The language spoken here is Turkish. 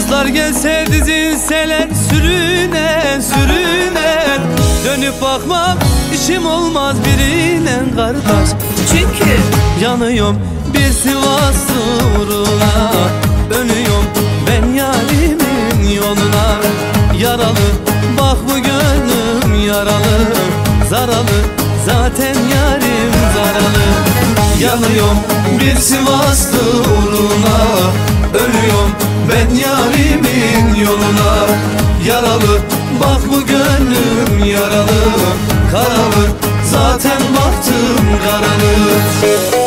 Kızlar gelse dizilseler sürünen sürünen Dönüp bakmam işim olmaz birine kardeş. Çünkü yanıyorum bir Sivas uğruna. Dönüyorum ben yarimin yoluna. Yaralı bak bu gönlüm yaralı. Zaralı zaten yarim zaralı. Yanıyorum bir Sivas uğruna yarimin yoluna Yaralı. Bak bu gönlüm yaralı. Karalı. Zaten baktım karalı